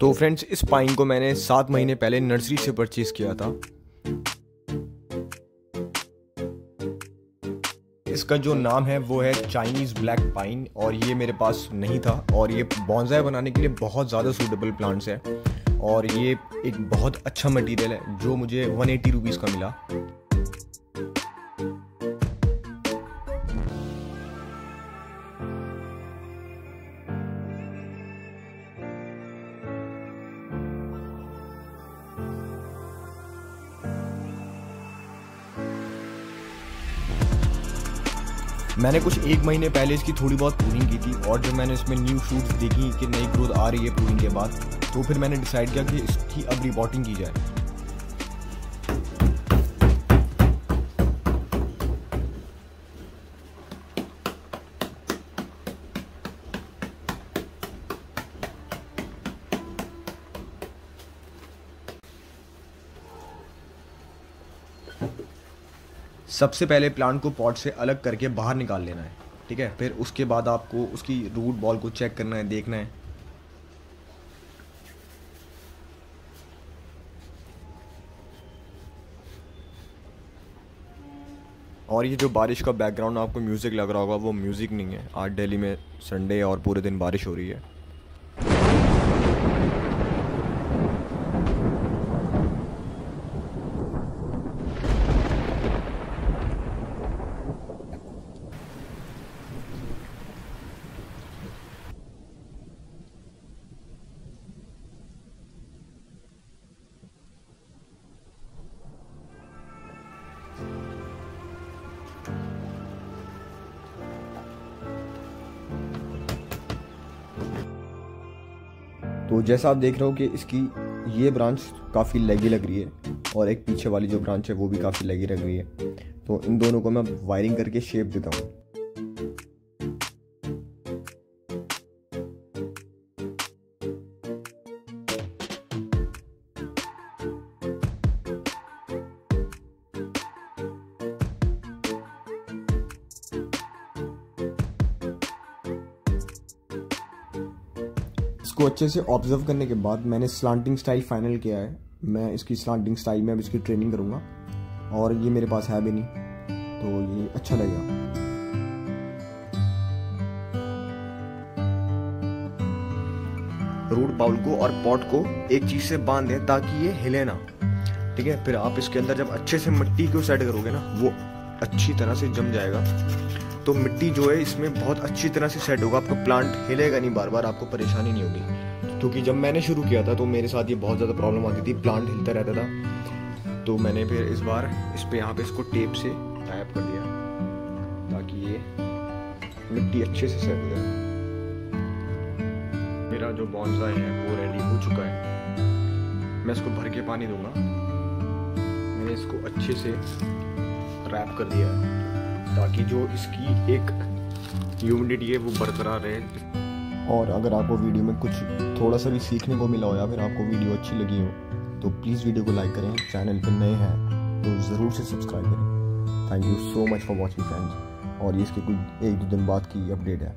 तो फ्रेंड्स इस पाइन को मैंने सात महीने पहले नर्सरी से परचेज किया था। इसका जो नाम है, वो है चाइनीज़ ब्लैक पाइन और ये मेरे पास नहीं था और ये बॉन्जाई बनाने के लिए बहुत ज़्यादा सूटेबल प्लांट्स है और ये एक बहुत अच्छा मटेरियल है जो मुझे वन एटी रुपीज़ का मिला। मैंने कुछ एक महीने पहले इसकी थोड़ी बहुत प्रूनिंग की थी और जब मैंने इसमें न्यू शूट्स देखी कि नई ग्रोथ आ रही है प्रूनिंग के बाद तो फिर मैंने डिसाइड किया कि इसकी अब रिपोर्टिंग की जाए। सबसे पहले प्लांट को पॉट से अलग करके बाहर निकाल लेना है, ठीक है? फिर उसके बाद आपको उसकी रूट बॉल को चेक करना है, देखना है। और ये जो बारिश का बैकग्राउंड आपको म्यूज़िक लग रहा होगा, वो म्यूज़िक नहीं है। आज दिल्ली में संडे और पूरे दिन बारिश हो रही है। तो जैसा आप देख रहे हो कि इसकी ये ब्रांच काफ़ी लगी लग रही है और एक पीछे वाली जो ब्रांच है वो भी काफ़ी लगी लग रही है। तो इन दोनों को मैं वायरिंग करके शेप देता हूँ। इसको अच्छे से ऑब्ज़र्व करने के बाद मैंने स्लांटिंग स्टाइल फाइनल किया है। मैं इसकी स्लांटिंग स्टाइल में अब इसकी ट्रेनिंग करूँगा। और ये मेरे पास है भी नहीं तो ये अच्छा लगेगा। रूट बाउल को और पॉट को एक चीज़ से बाँध दें ताकि ये हिले ना। ठीक है, फिर आप इसके अंदर जब अच्छे से मिट्टी को सेट करोगे ना, वो अच्छी तरह से जम जाएगा। तो मिट्टी जो है इसमें बहुत अच्छी तरह से सेट होगा। आपका प्लांट हिलेगा नहीं बार बार आपको परेशानी नहीं होगी। क्योंकि जब मैंने शुरू किया था तो मेरे साथ ये बहुत ज़्यादा प्रॉब्लम आती थी। प्लांट हिलता रहता था। तो मैंने फिर इस बार इस पे यहाँ पे इसको टेप से टाइप कर दिया। ताकि ये मिट्टी अच्छे से सेट हो जाए। मेरा जो बॉन्जाई है, वो रेडी हो चुका है। मैं इसको भर के पानी दूँगा। मैंने इसको अच्छे से रैप कर दिया है। ताकि जो इसकी एक ह्यूमिडिटी है वो बरकरार रहे। और अगर आपको वीडियो में कुछ थोड़ा सा भी सीखने को मिला हो या फिर आपको वीडियो अच्छी लगी हो तो प्लीज़ वीडियो को लाइक करें। चैनल पर नए हैं तो ज़रूर से सब्सक्राइब करें। Thank you so much for watching friends और ये इसके कुछ एक दो दिन बाद की अपडेट है।